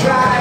try.